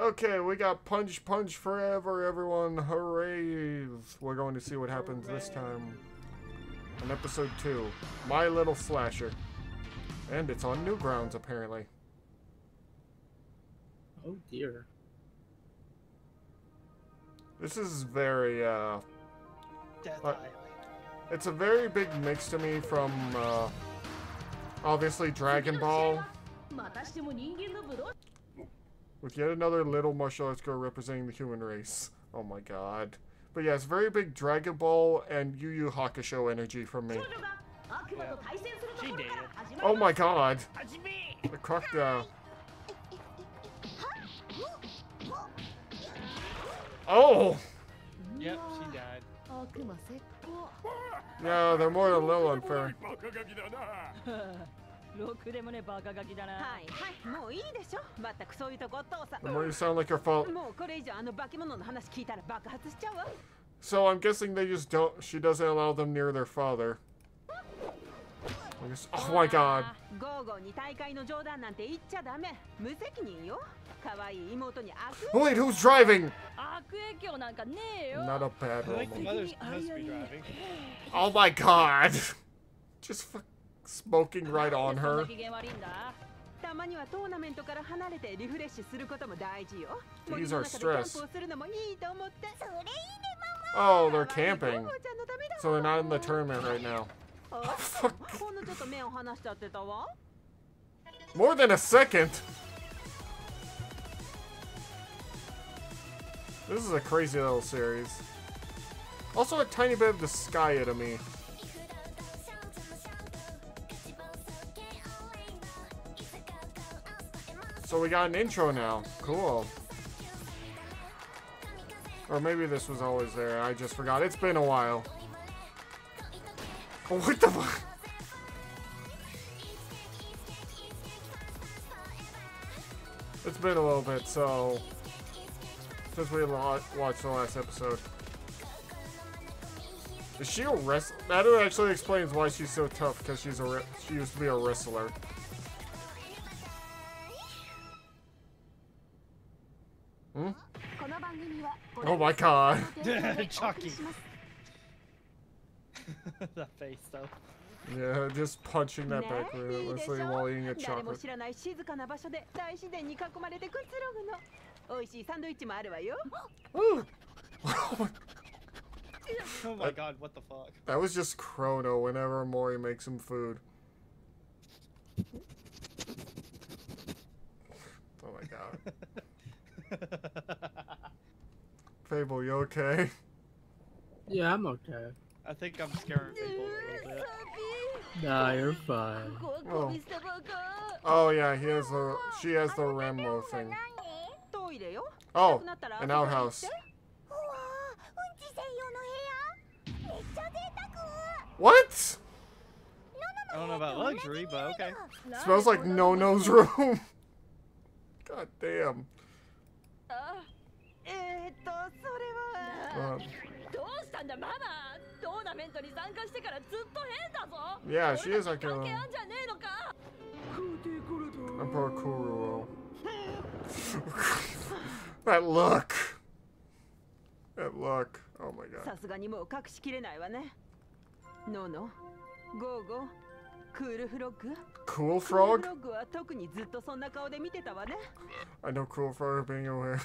Okay, we got Punch Punch Forever, everyone. Hooray! We're going to see what happens this time. On episode 2, My Little Slasher. And it's on Newgrounds, apparently. Oh dear. This is very, uh... Death Uh, Island. It's a very big mix to me from, uh... Obviously Dragon Ball, with yet another little martial arts girl representing the human race. Oh my god. But yeah, it's very big Dragon Ball and Yu Yu Hakusho energy from me. Yeah. Oh my god. The crocodile. Oh! Yep, she died. No, they're more than a little unfair. ろくでもねバカガキだなはいはいもういいでしょまったくそういうとこお父さ The more you sound like your fault. んもうこれ以上あの化け物の話聞いたら爆発しちゃうわ So I'm guessing they just don't. She doesn't allow them near their father. I guess- oh my god. ゴーゴーに大会の冗談なんて言っちゃダメ無責任よ可愛い妹に悪 Oh, wait, who's driving? 悪影響なんかねえよ Not a bad I think the woman. mother's supposed to be driving. Oh my god. Just fuck smoking right on her. たまにはトーナメントから離れてリフレッシュすることも大事よ。These are stressed. Oh, they're camping. So they're not in the tournament right now. More than a second. This is a crazy little series. Also a tiny bit of the sky to me. So we got an intro now. Cool. Or maybe this was always there. I just forgot. It's been a while. What the fuck? It's been a little bit, so since we watched the last episode. Is she a wrestler? That actually explains why she's so tough, because she's a she used to be a wrestler. my god. Chucky. that face though. Yeah, just punching that back relentlessly while eating a chocolate. Oh my god, what the fuck? That was just Krono whenever Mori makes him food. Oh my god. Fable, you okay? Yeah, I'm okay. I think I'm scaring people a little bit. Nah, you're fine. Oh, oh yeah, he has a. She has the Rambo thing. Oh, an outhouse. What? I don't know about luxury, but okay. Smells like No No's room. God damn. あえー、っとそれは Uh, どうしたんだママトーナメントに参加してからずっと変だぞ yeah, she is 俺 like たち a 関係あんじゃねえのか Emperor Kuruo. that look. That look. Oh my god. さすがにもう隠しきれないわねノーノゴーゴークールフロッグ Cool クール Frog? フロッグは特にずっとそんな顔で見てたわね I know Cool Frog being aware.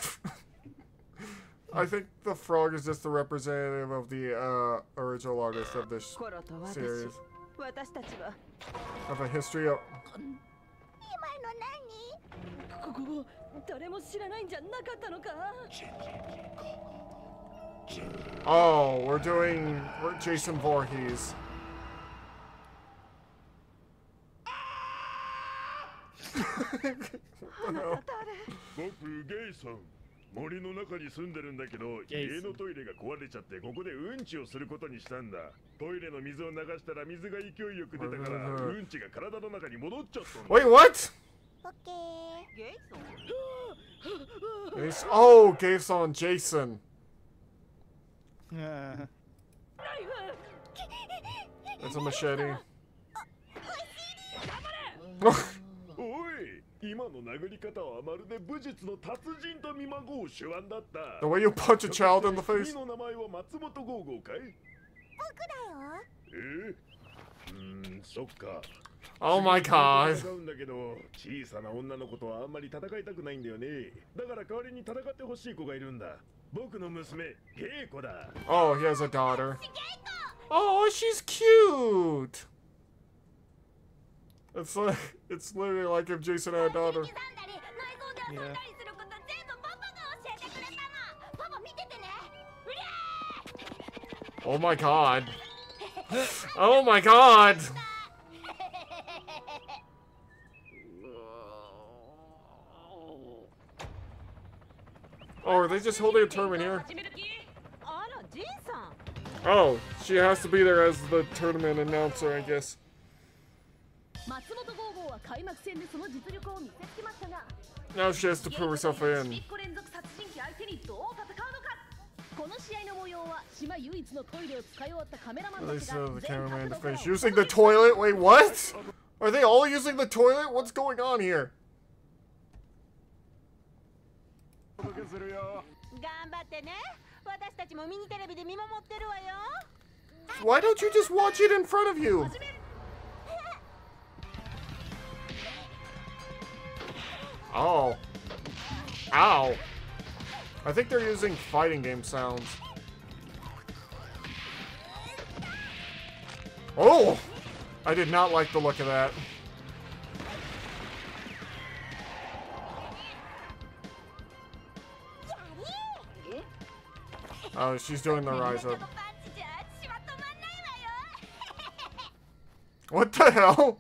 I think the frog is just the representative of the uh, original artist of this コロと私 series. 私たちは Of a history of. ここ誰も知らないんじゃなかったのか Oh, we're doing we're Jason Voorhees. 僕ゲイさん 森の中に住んでるんだけど家のトイレが壊れちゃってここでうんちをすることにしたんだ。トイレの水を流したら水が勢いよく出たからうん。うんちが体の中に戻っちゃったんだ。Wait, what? ゲイソン It's, oh, gave on Jason. Uh, It's a machete. 今の殴り方はまるで武術の達人と見まごう手腕だった。The way you punch a child in the face. my god. だけど小さな女の子とはあんまり戦いたくないんだよね。だから代わりに戦ってほしい子がいるんだ。僕の娘、ケイコだ。Oh, he has a daughter. Oh, she's cute. It's like it's literally like if Jason had a daughter. Yeah. Oh my god. Oh my god! Oh, are they just holding a tournament here? Oh, she has to be there as the tournament announcer, I guess. 松本剛吾は開幕戦でその実力を見せつけましたが Now she has to prove herself ち in. びっこ連続殺人鬼相手にどう戦うのかこの試合の模様は島唯一のトイレを使い終わったカメラマン They たちが saw the 全角 cameraman 度から finish using the toilet. Wait, what? Are they all using the toilet? What's going on here? お届けするよ頑張ってね私たちもミニテレビで見守ってるわよ Why don't you just watch it in front of you? Oh. Ow. I think they're using fighting game sounds. Oh! I did not like the look of that. Oh, she's doing the rise up. What the hell?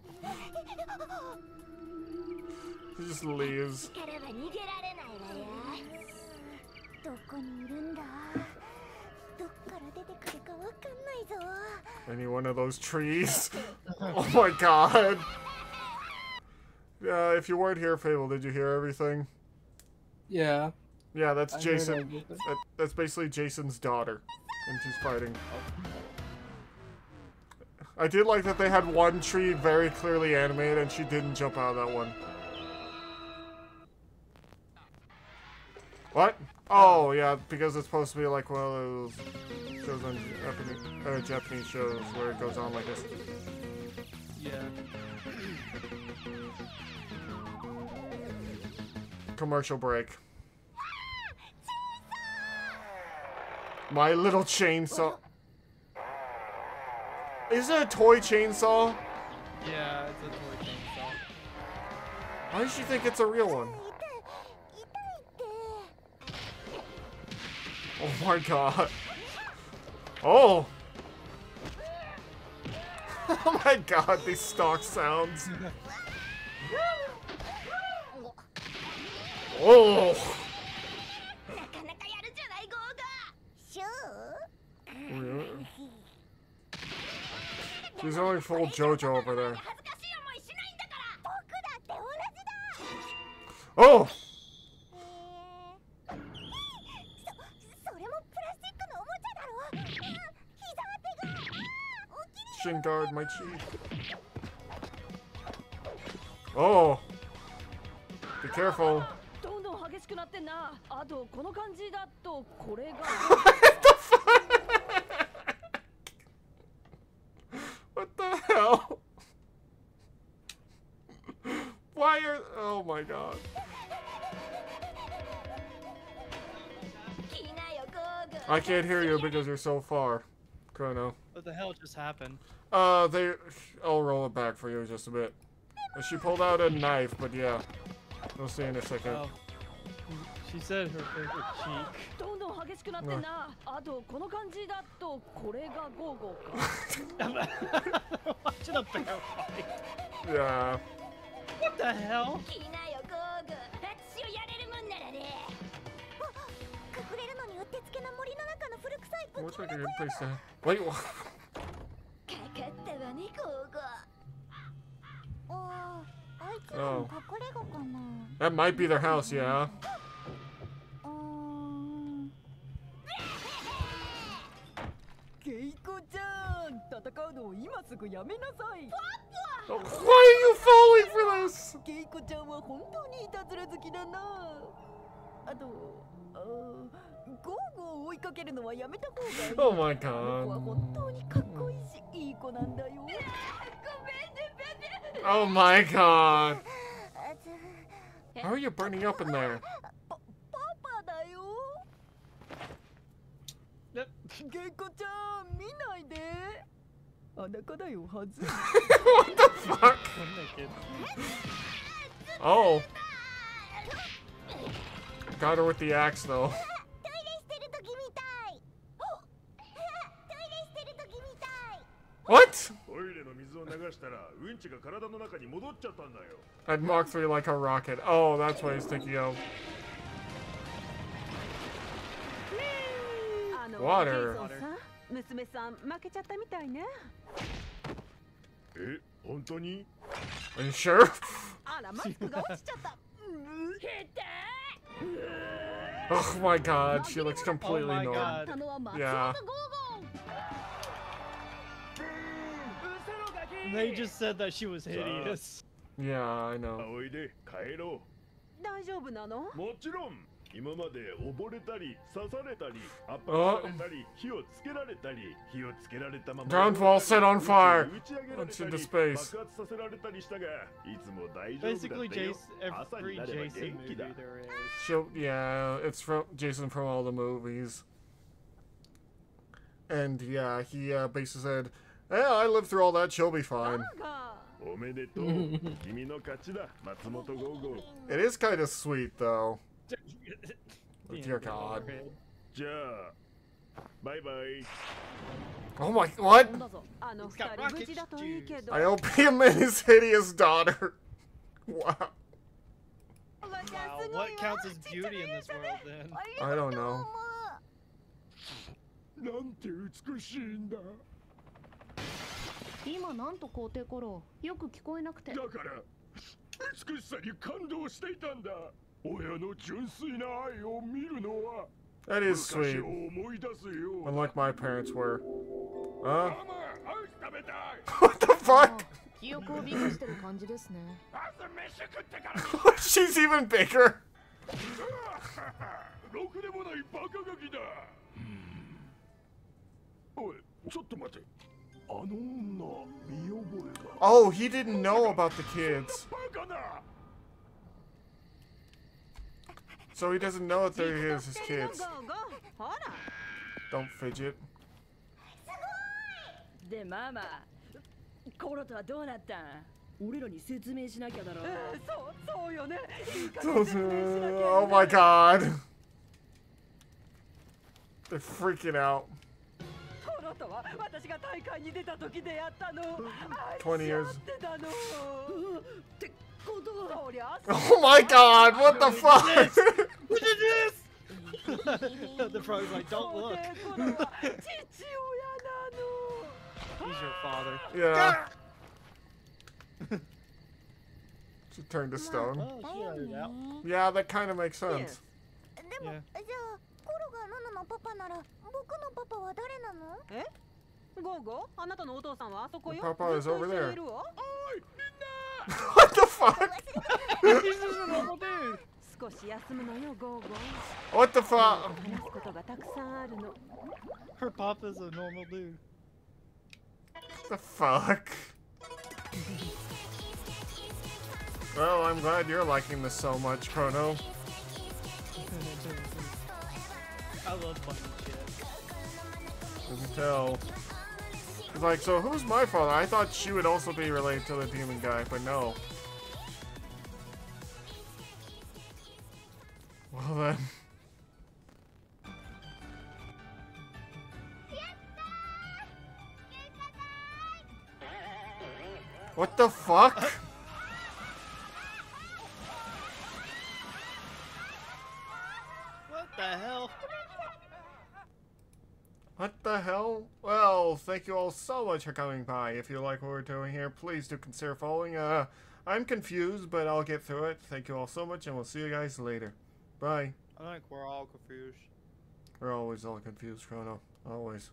just leaves. Any one of those trees? oh my god! Yeah, if you weren't here, Fable, did you hear everything? Yeah. Yeah, that's I Jason. That, that's basically Jason's daughter, and she's fighting. I did like that they had one tree very clearly animated, and she didn't jump out of that one. What? Oh, yeah, because it's supposed to be like one of those shows on Japanese, uh, Japanese shows where it goes on like this. Yeah. Commercial break. My little chainsaw. Is it a toy chainsaw? Yeah, it's a toy chainsaw. Why does she think it's a real one? Oh my god. Oh! oh my god, these stock sounds. oh! She's only full JoJo over there. Oh! oh. my cheek. Oh! Be careful. what the fuck? what the hell? Why are... Oh my god. I can't hear you because you're so far, Krono. What the hell just happened? Uh, they. I'll roll it back for you just a bit. She pulled out a knife, but yeah. We'll see in a second. Oh. She said her favorite cheek. どんどん激しくなってんなあとこの感じだとこれがゴーゴーか Watching a bear fight. Yeah. What the hell? 来なよゴーグ私をやれるもんならね隠れるのにうってつけな森の中の古臭い Looks like a good place to. Wait, wha- かかったわねゴーゴーああいつらの隠れ家かな that might be their house, yeah. うーんケイコちゃん戦うのを今すぐやめなさいパ Why are you falling for this? ケイコちゃんは本当にいたずら好きだなあとあー ゴーゴーを追いかけるのはやめた方がいい Oh my この子は god. 本当にかっこいいしいい子なんだよごめんねベベ Oh my god. あず How are you burning up in there? パパだよえケイコちゃん見ないで裸だよはず what the fuck? I'm naked. Oh. Got her with the axe though. よ I'd Mach 3 like a rocket. Oh, that's what he's thinking of. あの Water ジェイソンさん娘さん負けちゃったみたいねえ本当に Are you sure? あらマスクが落ちちゃったうんへた Oh my god, she looks Oh completely my normal. god. たのは松 Yeah. They just said that she was hideous. Yeah, I know. おいで帰ろ大丈夫なのうもちろん今まで溺れたり刺されたり圧迫されたり火をつけられたり火をつけられたまま Ground wall set on fire. 打ち上げられ Let's た into り space. 爆発させられたりしたがいつも大丈夫だ Basically, ったよ Jason, 朝に every なれば Jason 元 movie 気だ there is. She'll, yeah, it's from Jason from all the movies. And yeah, he uh, basically said, yeah, I lived through all that. She'll be fine. it is kind of sweet, though. Oh, dear God. Bye bye. Oh my, what? I hope he met his hideous daughter. Wow. Wow, what counts as beauty in this world then? I don't know. 今なんと皇帝からよく聞こえなくてだから美しさに感動していたんだ親の純粋な愛を見るのは That is sweet. Unlike my parents were. Huh? what the fuck? She's even bigger. Oh, he didn't know about the kids. So he doesn't know that they're his, his kids. Don't fidget. oh my god. They're freaking out. 20 years. Oh my god, what the fuck? What is this? the frog's like, don't look. He's your father. Yeah. she turned to stone. Oh, yeah, that kind of makes sense. Yeah. Uh, Papa is over there おいみんな What the fuck? What the fuck? Her papa's a normal dude. The fuck? well, I'm glad you're liking this so much, Krono. I love funny shit. You can tell. It's like, so who's my father? I thought she would also be related to the demon guy, but no. Well then. What the fuck? What the hell? What the hell? Well, thank you all so much for coming by. If you like what we're doing here, please do consider following. Uh, I'm confused, but I'll get through it. Thank you all so much, and we'll see you guys later. Bye. I think we're all confused. We're always all confused, Krono. Always.